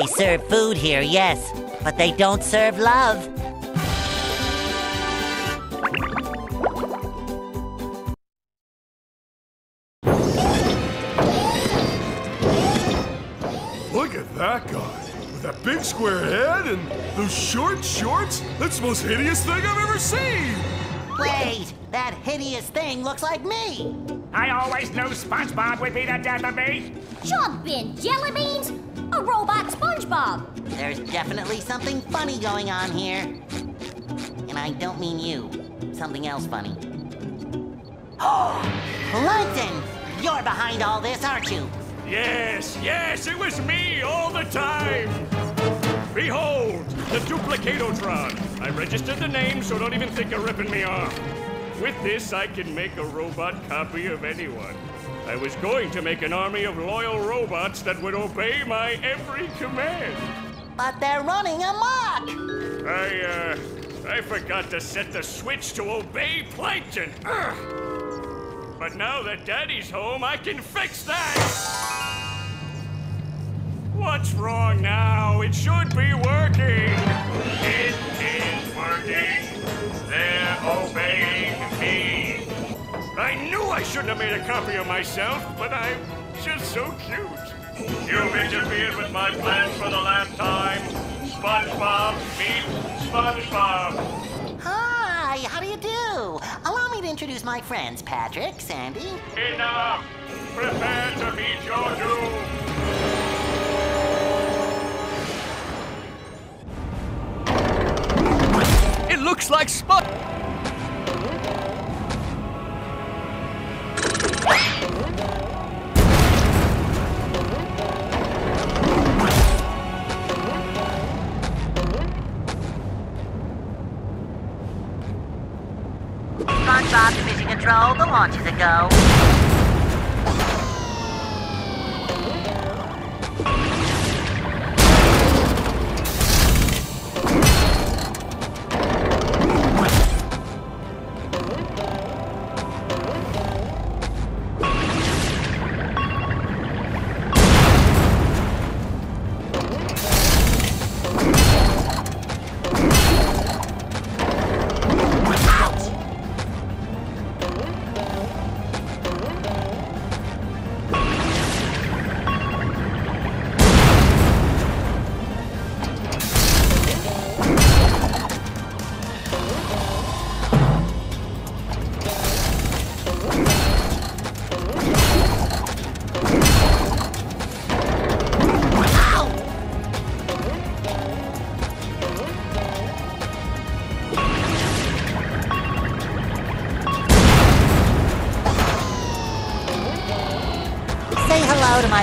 They serve food here, yes, but they don't serve love. Look at that guy. With that big square head and those short shorts. That's the most hideous thing I've ever seen. Wait, that hideous thing looks like me. I always knew SpongeBob would be the death of me. Chop bin jelly beans? A robot SpongeBob. There's definitely something funny going on here. And I don't mean you. Something else funny. Plankton! You're behind all this, aren't you? Yes, yes, it was me all the time. Behold, the Duplicatotron. I registered the name, so don't even think of ripping me off. With this, I can make a robot copy of anyone. I was going to make an army of loyal robots that would obey my every command. But they're running amok! I, uh, I forgot to set the switch to obey Plankton. Ugh. But now that Daddy's home, I can fix that! What's wrong now? It should be working! It is working! They're obeying me! I knew I shouldn't have made a copy of myself, but I'm just so cute. You've interfered with my plans for the last time. SpongeBob meet SpongeBob. Hi, how do you do? Allow me to introduce my friends, Patrick, Sandy. Enough! Prepare to meet your doom! Looks like Spot. SpongeBob to mission control, the launch is a go.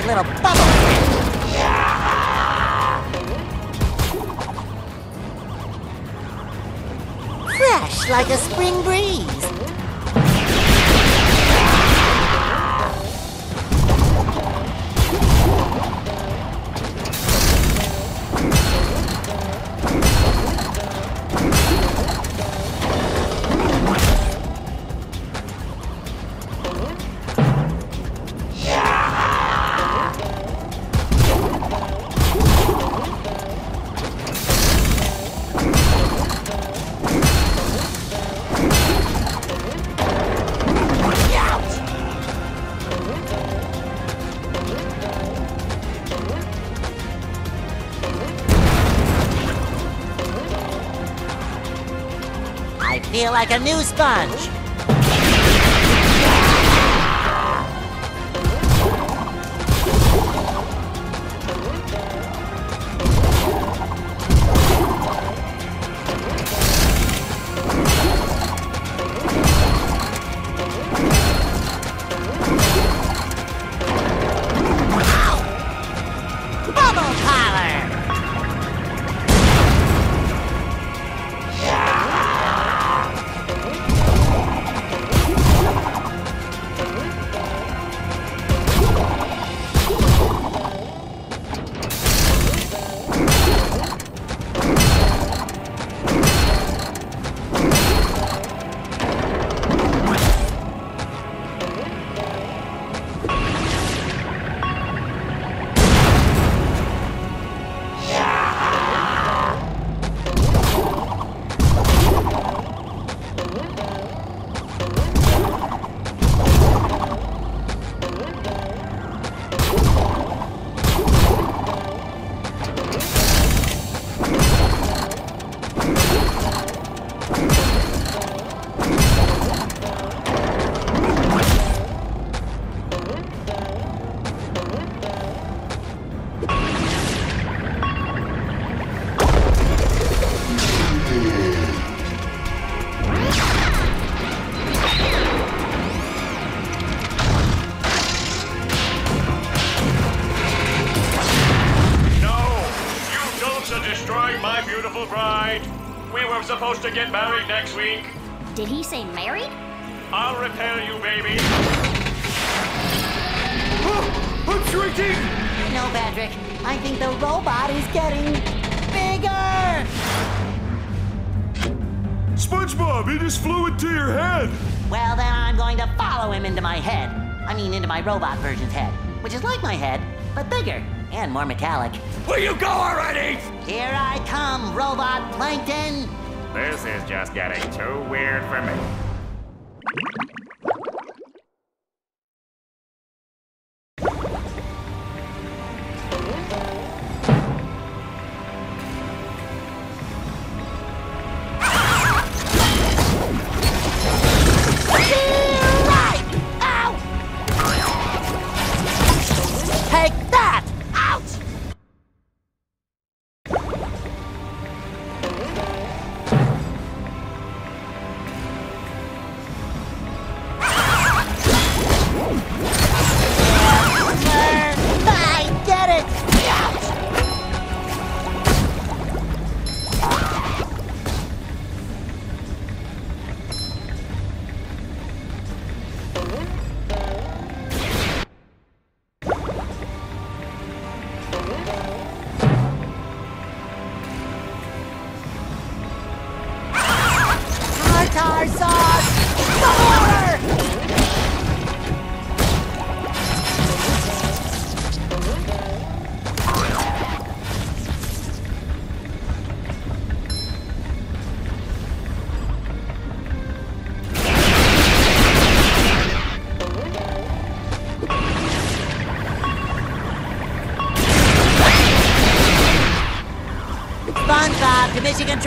Little bubble. Fresh like a feel like a new sponge. Supposed to get married next week. Did he say married? I'll repair you, baby. I'm shrinking! No, Patrick. I think the robot is getting bigger! SpongeBob, he just flew into your head! Well, then I'm going to follow him into my head. I mean, into my robot version's head, which is like my head, but bigger and more metallic. Will you go already? Here I come, robot plankton! This is just getting too weird for me.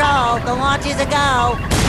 The launch is a go.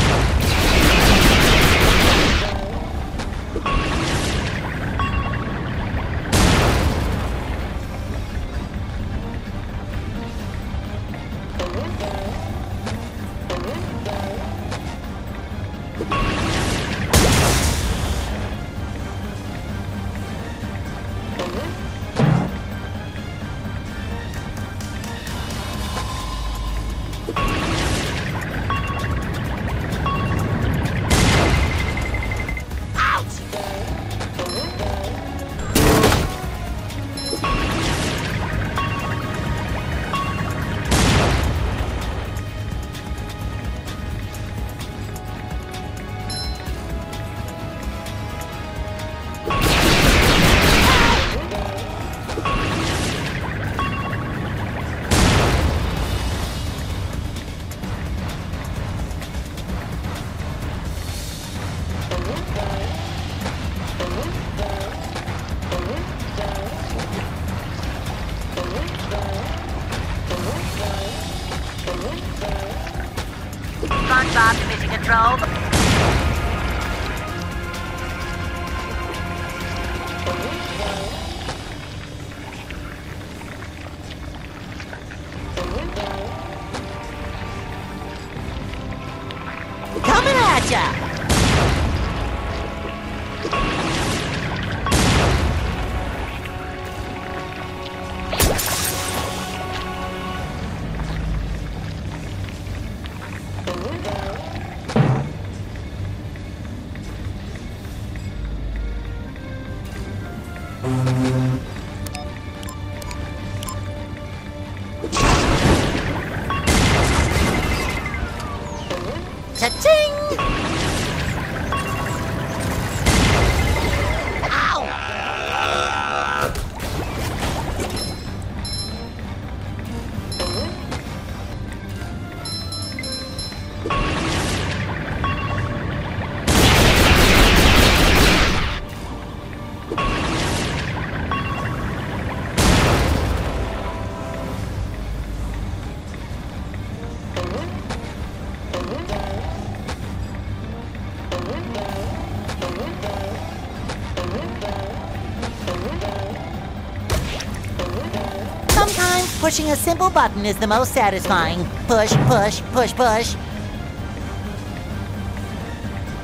Pushing a simple button is the most satisfying. Push, push, push, push.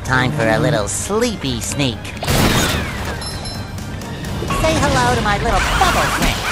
Time for a little sleepy sneak. Say hello to my little bubble friend.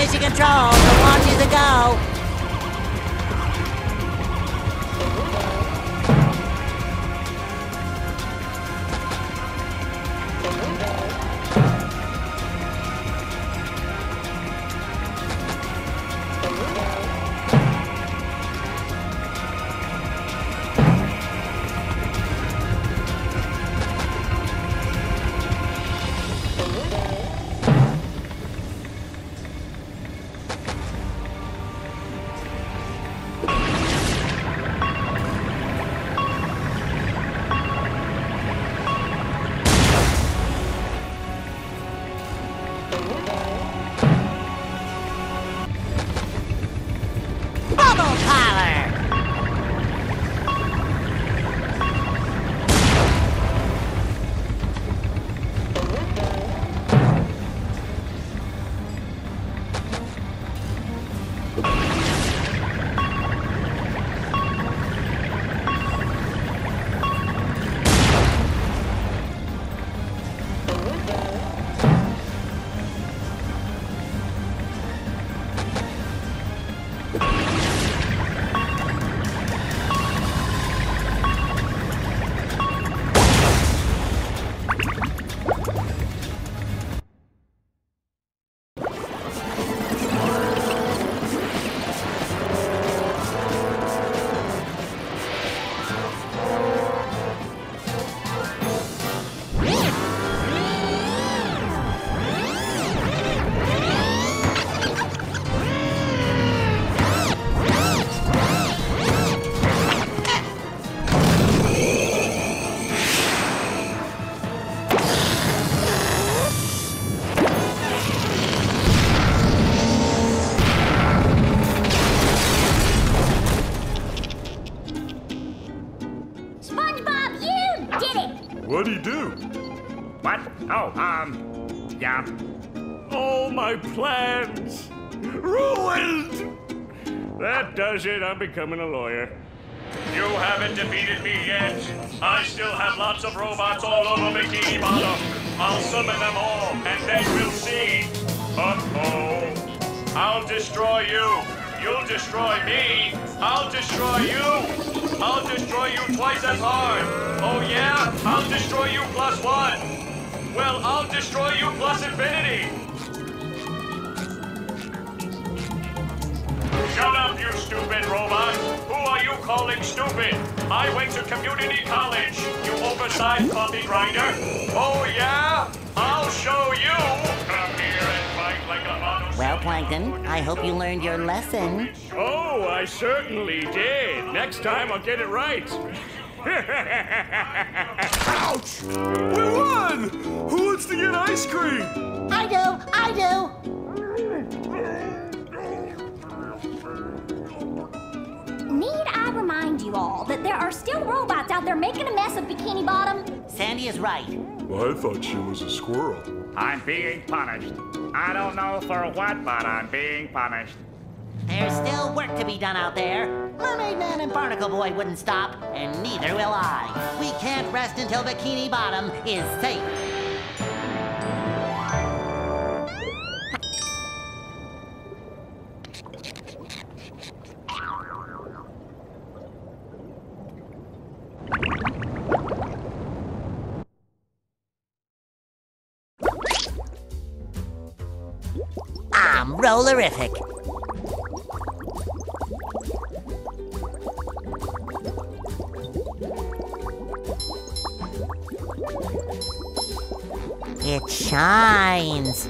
Mission control, the launch is a go. Yeah. All my plans ruined. That does it. I'm becoming a lawyer. You haven't defeated me yet. I still have lots of robots all over Bikini Bottom. I'll summon them all, and then we'll see. Uh-oh. I'll destroy you. You'll destroy me. I'll destroy you. I'll destroy you twice as hard. Oh yeah? I'll destroy you plus one. Well, I'll destroy you plus infinity. Shut up, you stupid robot! Who are you calling stupid? I went to community college, you oversized coffee grinder! Oh yeah? I'll show you! Come here and fight like a mono- Well, Plankton, I hope you learned your lesson. Oh, I certainly did. Next time I'll get it right. Ouch! We won! Who wants to get ice cream? I do, I do. Need I remind you all that there are still robots out there making a mess of Bikini Bottom? Sandy is right. Well, I thought she was a squirrel. I'm being punished. I don't know for what, but I'm being punished. There's still work to be done out there. Mermaid Man and Barnacle Boy wouldn't stop, and neither will I. We can't rest until Bikini Bottom is safe. I'm rollerific. Shines.